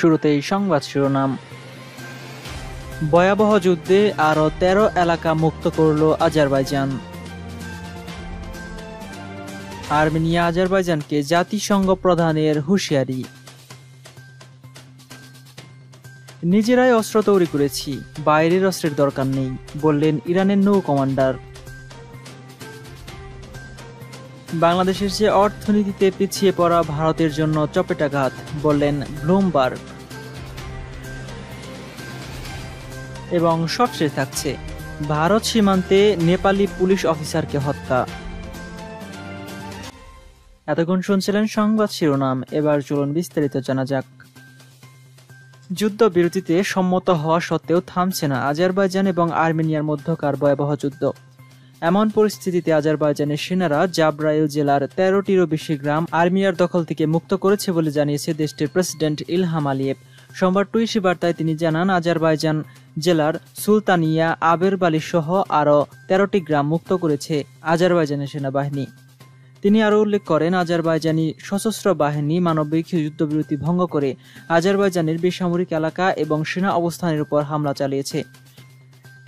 শুরুতেই সংবাদ শিরোনাম। ভয়াবহ যুদ্ধে আরও তেরো এলাকা মুক্ত করল আজারবাইজান। আর্মেনিয়া আজারবাইজানকে জাতিসংঘ প্রধানের হুঁশিয়ারি। নিজেরাই অস্ত্র তৈরি করেছি, বাইরের অস্ত্রের দরকার নেই, বললেন ইরানের নৌ কমান্ডার। বাংলাদেশের যে অর্থনীতিতে পিছিয়ে পড়া ভারতের জন্য চপেটাঘাত, বললেন ব্লুমবার্গ। এবং সবশেষ থাকছে, ভারত সীমান্তে নেপালি পুলিশ অফিসারকে হত্যা। এতক্ষণ শুনছিলেন সংবাদ শিরোনাম, এবার চলুন বিস্তারিত জানা যাক। যুদ্ধ বিরতিতে সম্মত হওয়া সত্ত্বেও থামছে না আজারবাইজান এবং আর্মেনিয়ার মধ্যকার ভয়াবহ যুদ্ধ। এমন পরিস্থিতিতে আজারবাইজানের সেনারা জাবরাইল জেলার তেরোটিরও বেশি গ্রাম আর্মিয়ার দখল থেকে মুক্ত করেছে বলে জানিয়েছে দেশটির প্রেসিডেন্ট ইলহাম আলিয়েভ। সোমবার টুইসি বার্তায় তিনি জানান, আজারবাইজান জেলার সুলতানিয়া আবেরবালি সহ আরও তেরোটি গ্রাম মুক্ত করেছে আজারবাইজানের সেনাবাহিনী। তিনি আরও উল্লেখ করেন, আজারবাইজানি সশস্ত্র বাহিনী মানবিক যুদ্ধবিরতি ভঙ্গ করে আজারবাইজানের বেসামরিক এলাকা এবং সেনা অবস্থানের উপর হামলা চালিয়েছে।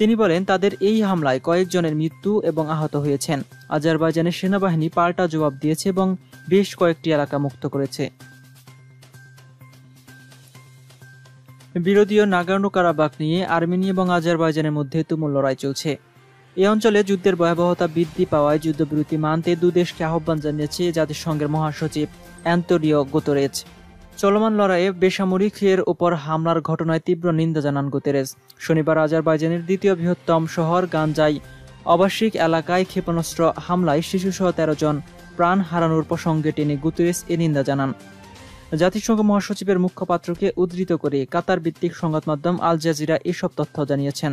তিনি বলেন, তাদের এই হামলায় কয়েকজনের মৃত্যু এবং আহত হয়েছেন। আজারবাইজানের সেনাবাহিনী পাল্টা জবাব দিয়েছে এবং বেশ কয়েকটি এলাকা মুক্ত করেছে। বিরোধীয় নাগার্নো কারাবাক নিয়ে আর্মেনিয়া এবং আজারবাইজানের মধ্যে তুমুল লড়াই চলছে। এ অঞ্চলে যুদ্ধের ভয়াবহতা বৃদ্ধি পাওয়ায় যুদ্ধবিরতি মানতে দুদেশকে আহ্বান জানিয়েছে জাতিসংঘের মহাসচিব অ্যান্তোরিও গোতরেজ। চলমান লড়াইয়ে বেসামরিক এর ওপর হামলার ঘটনায় তীব্র নিন্দা জানান গুতেরেস শনিবার আজারবাইজানের দ্বিতীয় বৃহত্তম শহর গাঞ্জাই আবাসিক এলাকায় ক্ষেপণাস্ত্র হামলায় শিশুসহ তেরো জন প্রাণ হারানোর প্রসঙ্গে টেনে গুতেরেস এ নিন্দা জানান। জাতিসংঘ মহাসচিবের মুখপাত্রকে উদ্ধৃত করে কাতার ভিত্তিক সংবাদ মাধ্যম আল জাজিরা এসব তথ্য জানিয়েছেন।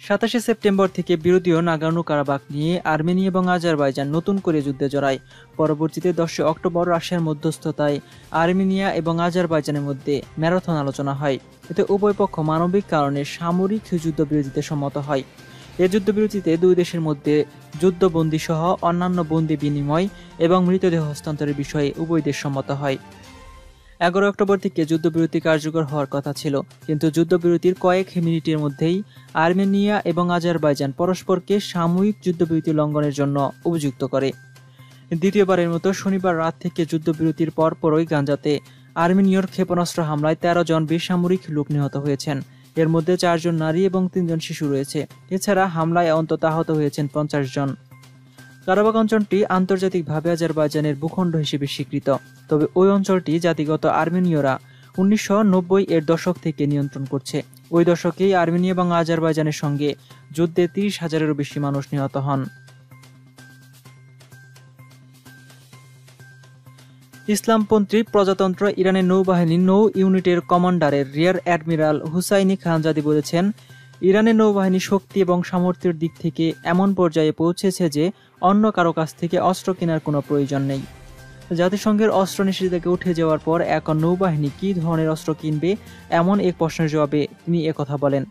সাতাশে সেপ্টেম্বর থেকে বিরোধীয় নাগানু কারাবাক নিয়ে আর্মেনিয়া এবং আজারবাইজান নতুন করে যুদ্ধে জড়ায়। পরবর্তীতে দশই অক্টোবর রাশিয়ার মধ্যস্থতায় আর্মেনিয়া এবং আজারবাইজানের মধ্যে ম্যারাথন আলোচনা হয়। এতে উভয় পক্ষ মানবিক কারণে সামরিক যুদ্ধ যুদ্ধবিরতিতে সম্মত হয়। এ যুদ্ধবিরতিতে দুই দেশের মধ্যে যুদ্ধবন্দী সহ অন্যান্য বন্দি বিনিময় এবং মৃতদেহ হস্তান্তরের বিষয়ে উভয় দেশ সম্মত হয়। এগারো অক্টোবর থেকে যুদ্ধবিরতি কার্যকর হওয়ার কথা ছিল। কিন্তু যুদ্ধবিরতির কয়েক মিনিটের মধ্যেই আর্মেনিয়া এবং আজারবাইজান পরস্পরকে সাময়িক যুদ্ধবিরতি লঙ্ঘনের জন্য অভিযুক্ত করে। দ্বিতীয়বারের মতো শনিবার রাত থেকে যুদ্ধবিরতির পরপরই গাঞ্জাতে আর্মেনিয়র ক্ষেপণাস্ত্র হামলায় তেরো জন বেসামরিক লোক নিহত হয়েছেন। এর মধ্যে চারজন নারী এবং তিনজন শিশু রয়েছে। এছাড়া হামলায় অন্তত আহত হয়েছেন পঞ্চাশ জন। কারাবাক অঞ্চলটি আন্তর্জাতিকভাবে আজারবাইজানের ভূখণ্ড হিসেবে স্বীকৃত। তবে ওই অঞ্চলটি জাতিগত আর্মেনীয়রা উনিশশো এর দশক থেকে নিয়ন্ত্রণ করছে। ওই দশকেই আর্মেনিয়া এবং আজারবাইজানের সঙ্গে যুদ্ধে তিরিশ হাজারেরও বেশি মানুষ নিহত হন। ইসলামপন্থী প্রজাতন্ত্র ইরানের নৌবাহিনী নৌ ইউনিটের কমান্ডারের রিয়ার অ্যাডমিরাল হুসাইনি খানজাদি বলেছেন ইরানের নৌবাহিনী শক্তি এবং সামর্থ্যের দিক থেকে এমন পর্যায়ে পৌঁছেছে যে অন্য কারও কাছ থেকে অস্ত্র কেনার কোনো প্রয়োজন নেই। জাতিসংঘের অস্ত্র নিষেধাজ্ঞা উঠে যাওয়ার পর এখন নৌবাহিনী কী ধরনের অস্ত্র কিনবে এমন এক প্রশ্নের জবাবে তিনি একথা বলেন।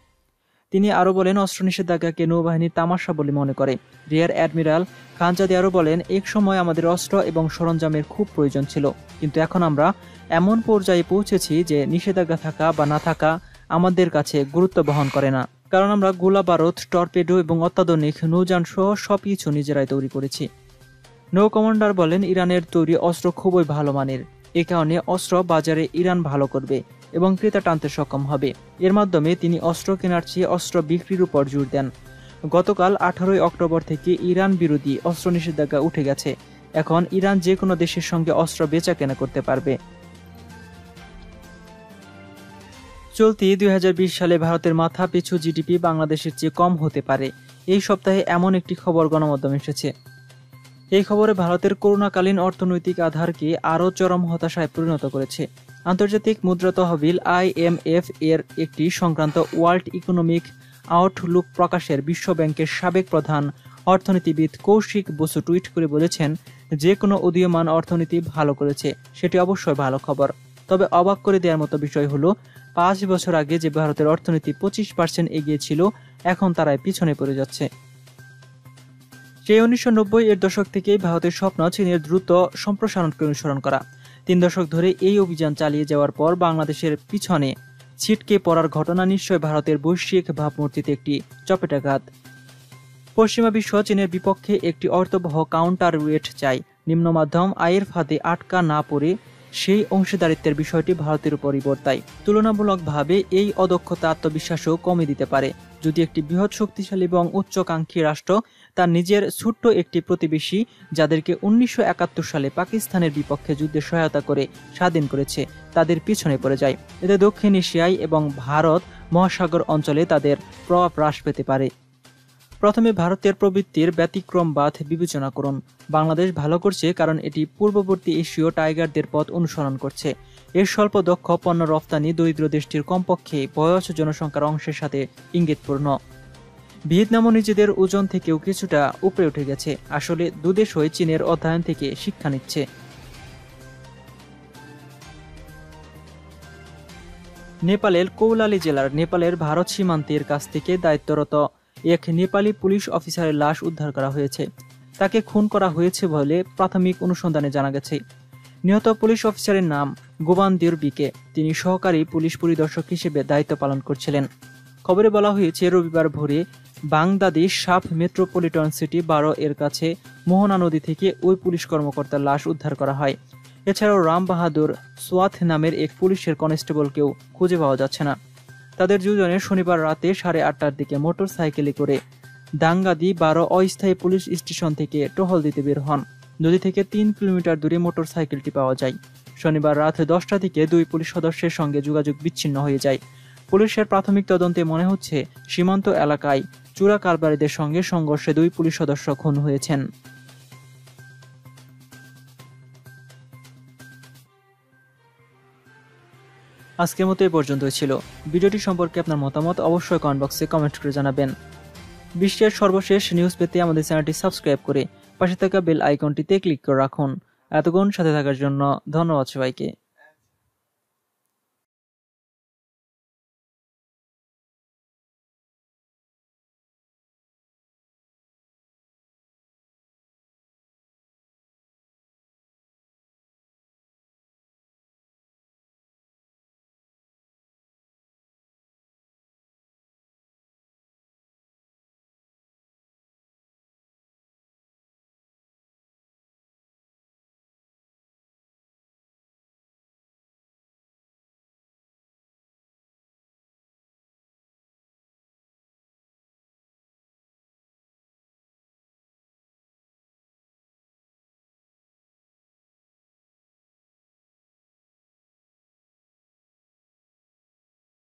তিনি আরও বলেন, অস্ত্র নিষেধাজ্ঞাকে নৌবাহিনীর তামাশা বলে মনে করে। রিয়ার অ্যাডমিরাল খানজাদি আরও বলেন, এক সময় আমাদের অস্ত্র এবং সরঞ্জামের খুব প্রয়োজন ছিল, কিন্তু এখন আমরা এমন পর্যায়ে পৌঁছেছি যে নিষেধাজ্ঞা থাকা বা না থাকা আমাদের কাছে গুরুত্ব বহন করে না। কারণ আমরা গোলা বারুদ, টর্পেডো এবং অত্যাধুনিক নৌযান সহ সব কিছু নিজেরাই তৈরি করেছি। নৌ কমান্ডার বলেন, ইরানের তৈরি অস্ত্র খুবই ভালো মানের। এ কারণে অস্ত্র বাজারে ইরান ভালো করবে এবং ক্রেতা টানতে সক্ষম হবে। এর মাধ্যমে তিনি অস্ত্র কেনার চেয়ে অস্ত্র বিক্রির উপর জোর দেন। গতকাল আঠারোই অক্টোবর থেকে ইরান বিরোধী অস্ত্র নিষেধাজ্ঞা উঠে গেছে। এখন ইরান যে কোনো দেশের সঙ্গে অস্ত্র বেচা কেনা করতে পারবে। চলতি দুই হাজার বিশ সালে ভারতের মাথা পিছু জিডিপি বাংলাদেশের চেয়ে কম হতে পারে। এই সপ্তাহে এমন একটি খবর গণমাধ্যমে এসেছে। এই খবরে ভারতের করোনাকালীন অর্থনৈতিক আধারকে আরও চরম হতাশায় পরিণত করেছে। আন্তর্জাতিক মুদ্রা তহবিল আইএমএফ এর একটি সংক্রান্ত ওয়ার্ল্ড ইকোনমিক আউটলুক প্রকাশের বিশ্ব ব্যাংকের সাবেক প্রধান অর্থনীতিবিদ কৌশিক বসু টুইট করে বলেছেন যে কোনো উদীয়মান অর্থনীতি ভালো করেছে, সেটি অবশ্যই ভালো খবর। তবে অবাক করে দেওয়ার মতো বিষয় হলো পাঁচ বছর আগে যে ভারতের অর্থনীতি পঁচিশ পার্সেন্ট এগিয়ে ছিল, এখন তারাই পিছনে পড়ে যাচ্ছে। সেই উনিশশো নব্বই এর দশক থেকেই ভারতের স্বপ্ন চীনের দ্রুত সম্প্রসারণকে অনুসরণ করা। তিন দশক ধরে এই অভিযান চালিয়ে যাওয়ার পর বাংলাদেশের পিছনে ছিটকে পড়ার ঘটনা নিশ্চয় ভারতের বৈশ্বিক ভাবমূর্তিতে একটি চপেটাঘাত। পশ্চিমা বিশ্ব চীনের বিপক্ষে একটি অর্থবহ কাউন্টার ওয়েট চাই। নিম্ন মাধ্যম আয়ের ফাঁদে আটকা না পড়ে সেই অংশীদারিত্বের বিষয়টি ভারতের উপরই বর্তায় তুলনামূলকভাবে এই অদক্ষতা আত্মবিশ্বাসও কমে দিতে পারে। যদি একটি বৃহৎ শক্তিশালী এবং উচ্চকাঙ্ক্ষী রাষ্ট্র তার নিজের ছোট্ট একটি প্রতিবেশী যাদেরকে উনিশশো একাত্তর সালে পাকিস্তানের বিপক্ষে যুদ্ধে সহায়তা করে স্বাধীন করেছে, তাদের পিছনে পড়ে যায়। এতে দক্ষিণ এশিয়ায় এবং ভারত মহাসাগর অঞ্চলে তাদের প্রভাব হ্রাস পেতে পারে। প্রথমে ভারতের প্রবৃত্তির ব্যতিক্রমবাদ বিবেচনা করুন। বাংলাদেশ ভালো করছে কারণ এটি পূর্ববর্তী এশীয় টাইগারদের পথ অনুসরণ করছে। এর স্বল্প দক্ষ পণ্য রফতানি দরিদ্র দেশটির কমপক্ষে বয়স জনসংখ্যার অংশের সাথে ইঙ্গিতপূর্ণ। ভিয়েতনামও নিজেদের ওজন থেকেও কিছুটা উপরে উঠে গেছে। আসলে দুদেশই চীনের অধ্যয়ন থেকে শিক্ষা নিচ্ছে। নেপালের কৌলালী জেলার নেপালের ভারত সীমান্তের কাছ থেকে দায়িত্বরত এক নেপালি পুলিশ অফিসারের লাশ উদ্ধার করা হয়েছে। তাকে খুন করা হয়েছে বলে প্রাথমিক অনুসন্ধানে জানা গেছে। নিহত পুলিশ অফিসারের নাম গোবান্দির বিকে তিনি সহকারী পুলিশ পরিদর্শক হিসেবে দায়িত্ব পালন করছিলেন। খবরে বলা হয়েছে, রবিবার ভোরে বাংলাদেশ সাফ মেট্রোপলিটন সিটি বারো এর কাছে মোহনা নদী থেকে ওই পুলিশ কর্মকর্তার লাশ উদ্ধার করা হয়। এছাড়াও রাম বাহাদুর সোয়াথ নামের এক পুলিশের কনস্টেবলকেও খুঁজে পাওয়া যাচ্ছে না। তাদের দুজনে শনিবার রাতে সাড়ে আটটার দিকে মোটর সাইকেলে করে দাঙ্গাদি বারো অস্থায়ী পুলিশ স্টেশন থেকে টহল দিতে বের হন। নদী থেকে তিন কিলোমিটার দূরে মোটর সাইকেলটি পাওয়া যায়। শনিবার রাত দশটা থেকে দুই পুলিশ সদস্যের সঙ্গে যোগাযোগ বিচ্ছিন্ন হয়ে যায়। পুলিশের প্রাথমিক তদন্তে মনে হচ্ছে, সীমান্ত এলাকায় চূড়া কারবারিদের সঙ্গে সংঘর্ষে দুই পুলিশ সদস্য খুন হয়েছেন। আজকের মতো এই পর্যন্তই ছিল। ভিডিওটি সম্পর্কে আপনার মতামত অবশ্যই কমেন্ট বক্সে কমেন্ট করে জানাবেন। বিশ্বের সর্বশেষ নিউজ পেতে আমাদের চ্যানেলটি সাবস্ক্রাইব করে পাশে থাকা বেল আইকনটিতে ক্লিক করে রাখুন। এতক্ষণ সাথে থাকার জন্য ধন্যবাদ সবাইকে।